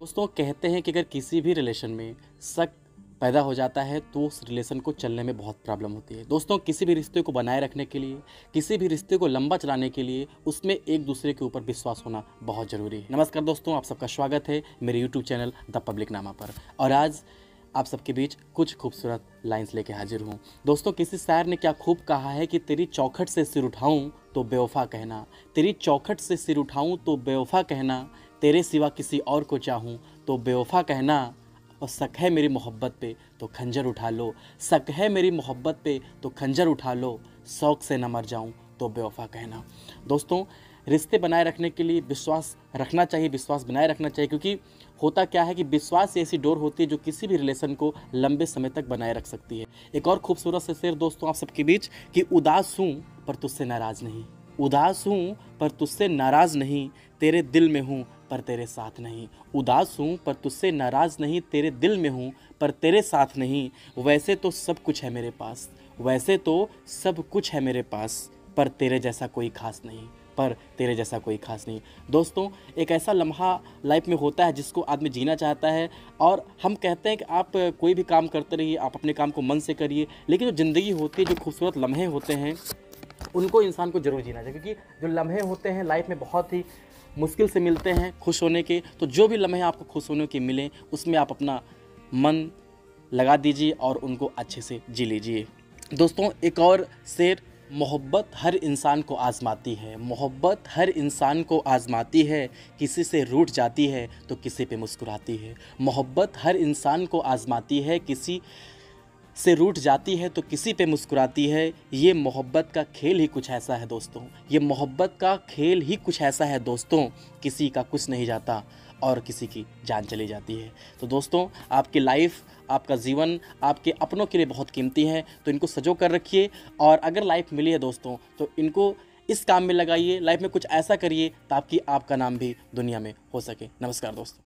दोस्तों, कहते हैं कि अगर किसी भी रिलेशन में शक पैदा हो जाता है तो उस रिलेशन को चलने में बहुत प्रॉब्लम होती है। दोस्तों, किसी भी रिश्ते को बनाए रखने के लिए, किसी भी रिश्ते को लंबा चलाने के लिए, उसमें एक दूसरे के ऊपर विश्वास होना बहुत ज़रूरी है। नमस्कार दोस्तों, आप सबका स्वागत है मेरे यूट्यूब चैनल द पब्लिक नामा पर। और आज आप सबके बीच कुछ खूबसूरत लाइंस लेके हाजिर हूँ। दोस्तों, किसी शायर ने क्या खूब कहा है कि तेरी चौखट से सिर उठाऊँ तो बेवफा कहना? तेरी चौखट से सिर उठाऊँ तो बेवफा कहना? तेरे सिवा किसी और को चाहूँ तो बेवफा कहना और शक है मेरी मोहब्बत पे तो खंजर उठा लो। शक है मेरी मोहब्बत पे तो खंजर उठा लो। शौक से न मर जाऊँ तो बेवफा कहना। दोस्तों, रिश्ते बनाए रखने के लिए विश्वास रखना चाहिए, विश्वास बनाए रखना चाहिए, क्योंकि होता क्या है कि विश्वास ऐसी डोर होती है जो किसी भी रिलेशन को लंबे समय तक बनाए रख सकती है। एक और खूबसूरत से शेर दोस्तों आप सबके बीच कि उदास हूँ, पर तुझसे नाराज़ नहीं। उदास हूँ, पर तुझसे नाराज़ नहीं। तेरे दिल में हूँ पर तेरे साथ नहीं। उदास हूँ, पर तुझसे नाराज़ नहीं, तेरे दिल में हूँ, पर तेरे साथ नहीं। वैसे तो सब कुछ है मेरे पास, वैसे तो सब कुछ है मेरे पास, पर तेरे जैसा कोई खास नहीं, पर तेरे जैसा कोई खास नहीं। दोस्तों, एक ऐसा लम्हा लाइफ में होता है जिसको आदमी जीना चाहता है, और हम कहते हैं कि आप कोई भी काम करते रहिए, आप अपने काम को मन से करिए, लेकिन जो ज़िंदगी होती है, जो खूबसूरत लम्हे होते हैं उनको इंसान को ज़रूर जीना चाहिए, क्योंकि जो लम्हे होते हैं लाइफ में बहुत ही मुश्किल से मिलते हैं खुश होने के। तो जो भी लम्हे आपको खुश होने के मिलें, उसमें आप अपना मन लगा दीजिए और उनको अच्छे से जी लीजिए। दोस्तों, एक और शेर, मोहब्बत हर इंसान को आज़माती है। मोहब्बत हर इंसान को आज़माती है। किसी से रूठ जाती है तो किसी पे मुस्कुराती है। मोहब्बत हर इंसान को आज़माती है। किसी से रूठ जाती है तो किसी पे मुस्कुराती है। ये मोहब्बत का खेल ही कुछ ऐसा है दोस्तों। ये मोहब्बत का खेल ही कुछ ऐसा है दोस्तों। किसी का कुछ नहीं जाता और किसी की जान चली जाती है। तो दोस्तों, आपकी लाइफ आपका जीवन, आपके अपनों के लिए बहुत कीमती है। तो इनको सजो कर रखिए और अगर लाइफ मिली है दोस्तों तो इनको इस काम में लगाइए। लाइफ में कुछ ऐसा करिए ताकि आपका नाम भी दुनिया में हो सके। नमस्कार दोस्तों।